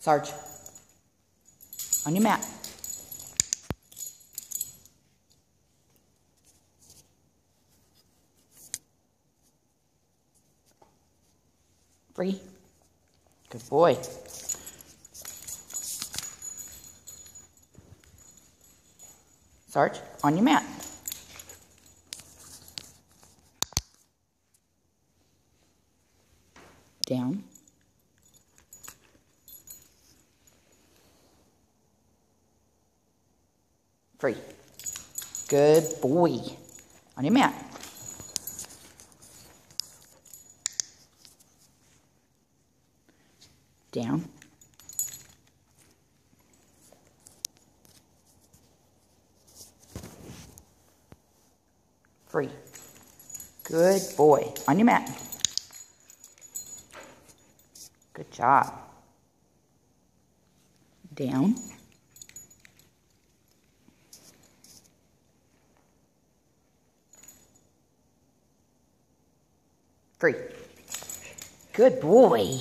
Sarge. On your mat. Free. Good boy. Sarge, on your mat. Down. Free. Good boy. On your mat. Down. Free. Good boy. On your mat. Good job. Down. Free. Good boy.